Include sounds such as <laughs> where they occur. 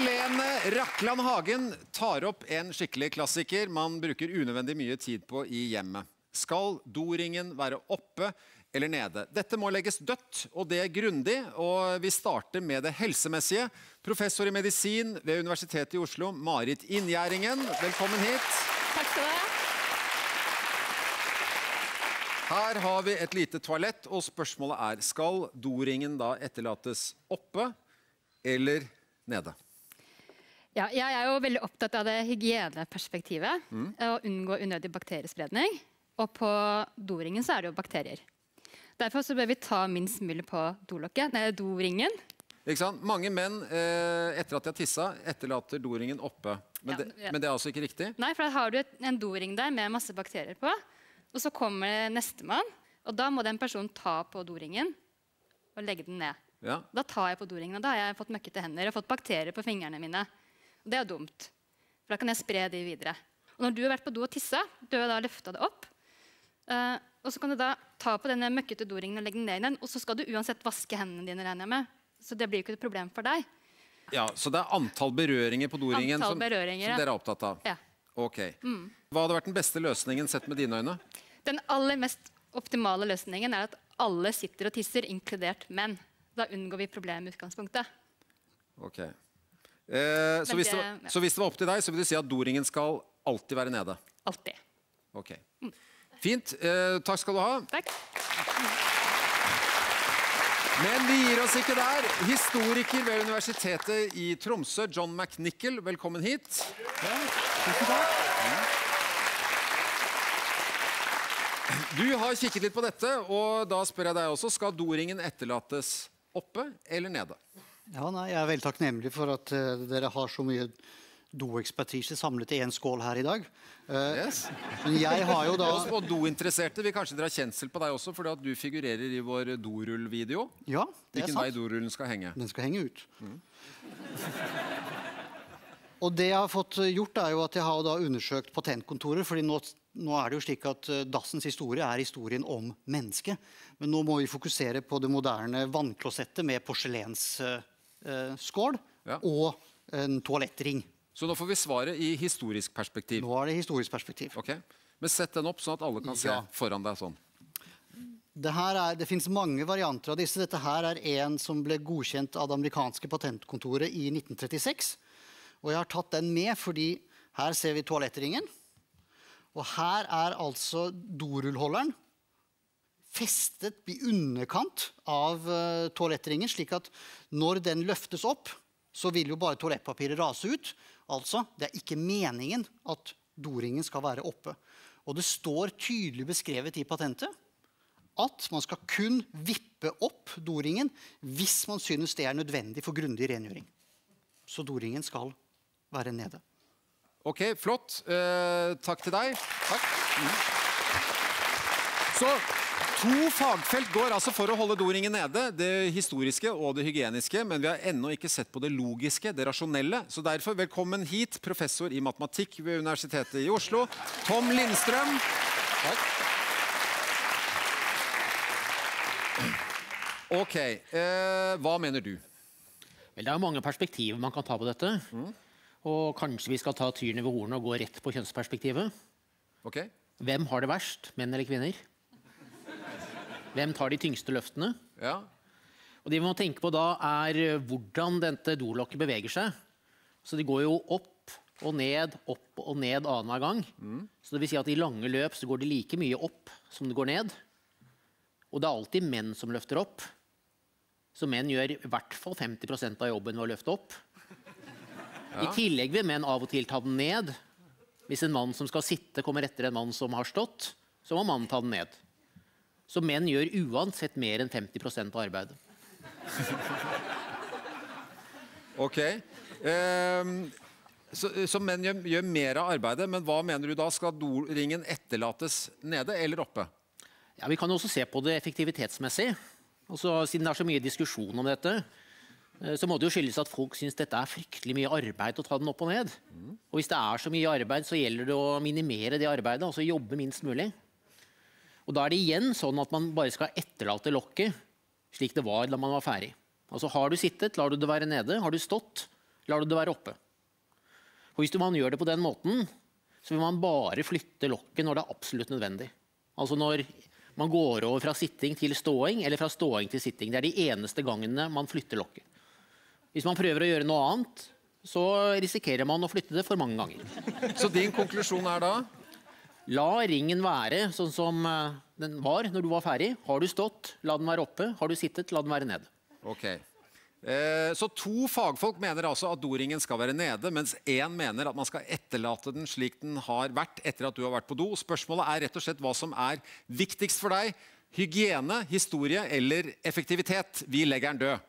Helene Rakland Hagen tar opp en skikkelig klassiker man bruker unødvendig mye tid på i hjemmet. Skal doringen være oppe eller nede? Dette må legges dødt, og det er grundig. Og vi starter med det helsemessige. Professor i medisin ved Universitetet i Oslo, Marit Inngjerdingen, velkommen hit. Takk skal du ha. Her har vi et lite toalett, og spørsmålet er skal doringen da etterlates oppe eller nede? Ja, jeg er jo veldig opptatt av det hygieneperspektivet. Å unngå unødig bakteriespredning. Og på doringen så er det jo bakterier. Derfor så bør vi ta minst mulig på dolokket, nei, doringen. Ikke sant? Mange menn, eh, etter at de har tissa, etterlater doringen oppe. Men, Ja, det, ja. men det er altså ikke riktig? Nei, for da har du et, en doring der med masse bakterier på. Og så kommer nestemann, og da må den personen ta på doringen og legge den ned. Ja. Da tar jeg på doringen, og da har jeg fått møkkete hender og fått bakterier på fingrene mine. Og det er dumt, for da kan jeg spre de videre. Og når du har vært på do og tissa, du har da løfta det opp, Uh, og så kan du da ta på denne møkkete doringen og legge den ned i den, og så skal du uansett vaske hendene dine, regner jeg med. Så det blir jo ikke et problem for deg. ja, Så det er antall berøringer på doringen Antall som, berøringer, som dere er opptatt av? Ja. Mm. Ok. Hva hadde vært den beste løsningen sett med dine øyne? Den aller mest optimale løsningen er at alle sitter og tisser, inkludert menn. Da unngår vi problemet i utgangspunktet. Ok. Eh, så, hvis det, det- var- ja. så hvis det var opp til deg, så vil du si at doringen skal alltid være nede? Alltid. Ok. Fint. Eh, takk skal du ha. Takk. Men vi gir oss ikke der. Historiker ved Universitetet i Tromsø, John McNichol, velkommen hit. Du har kikket litt på dette, og da spør jeg deg også, skal doringen etterlates oppe eller nede? Ja, nei, Jeg er veldig takknemlig for at uh, dere har så mye doekspertise samlet i én skål her i dag. Uh, Yes. <laughs> men jeg har jo da <laughs> Og, dointeresserte vil kanskje dra kjensel på deg også, fordi at du figurerer i vår dorullvideo. Ja, det er Hvilken vei dorullen skal henge. Den skal henge ut. <laughs> Og det jeg har fått gjort, er jo at jeg har da undersøkt patentkontoret. fordi nå, nå er det jo slik at eh, dassens historie er historien om mennesket. Men nå må vi fokusere på det moderne vannklosettet med porselens... eh, skål Ja. og en toalettring. Så nå får vi svaret i historisk perspektiv. Nå er det historisk perspektiv. Ok? Men sett den opp sånn at alle kan se Ja. foran deg sånn. Det, er, det finnes mange varianter av disse. Dette her er en som ble godkjent av det amerikanske patentkontoret i 1936. Og jeg har tatt den med fordi her ser vi toalettringen. Og her er altså dorullholderen festet i underkant av eh, toalettringen, slik at når den løftes opp, så vil jo bare toalettpapiret rase ut. Altså, det er ikke meningen at doringen skal være oppe. Og det står tydelig beskrevet i patentet at man skal kun vippe opp doringen hvis man synes det er nødvendig for grundig rengjøring. Så doringen skal være nede. Ok, flott. Eh, takk til deg. Takk. Mm. Så to fagfelt går altså for å holde doringen nede. Det historiske og det hygieniske. Men vi har ennå ikke sett på det logiske, det rasjonelle. Så derfor, velkommen hit, professor i matematikk ved Universitetet i Oslo, Tom Lindstrøm. Ok, eh, hva mener du? Vel, det er mange perspektiver man kan ta på dette. Og kanskje vi skal ta tyren ved hornet og gå rett på kjønnsperspektivet. Ok? Hvem har det verst, menn eller kvinner? Hvem tar de tyngste løftene? Ja. Og det vi må tenke på da, er eh, hvordan dette dolokket beveger seg. Så de går jo opp og ned, opp og ned annenhver gang. Så det vil si at i lange løp så går det like mye opp som det går ned. Og det er alltid menn som løfter opp. Så menn gjør i hvert fall 50% av jobben ved å løfte opp. I tillegg vil menn av og til ta den ned. Hvis en mann som skal sitte, kommer etter en mann som har stått, så må mannen ta den ned. Så menn gjør uansett mer enn 50 av arbeidet. <laughs> Ok. Ehm, så, så menn gjør, gjør mer av arbeidet, men hva mener du da? Skal doringen etterlates nede eller oppe? Ja, Vi kan også se på det effektivitetsmessig. Altså, siden det er så mye diskusjon om dette, eh, så må det jo skyldes at folk syns dette er fryktelig mye arbeid å ta den opp og ned. Og hvis det er så mye arbeid, så gjelder det å minimere det arbeidet, altså jobbe minst mulig. Og da er det igjen sånn at man bare skal etterlate lokket slik det var da man var ferdig. Altså Har du sittet, lar du det være nede. Har du stått, lar du det være oppe. Og hvis man gjør det på den måten, så vil man bare flytte lokket når det er absolutt nødvendig. Altså når man går over fra sitting til ståing, eller fra ståing til sitting. Det er de eneste gangene man flytter lokket. Hvis man prøver å gjøre noe annet, så risikerer man å flytte det for mange ganger. Så din konklusjon er da La ringen være sånn som eh, den var når du var ferdig. Har du stått, la den være oppe. Har du sittet, la den være nede. Ok. Eh, Så to fagfolk mener altså at doringen skal være nede, mens én mener at man skal etterlate den slik den har vært etter at du har vært på do. Spørsmålet er rett og slett hva som er viktigst for deg. Hygiene, historie eller effektivitet? Vi legger den død.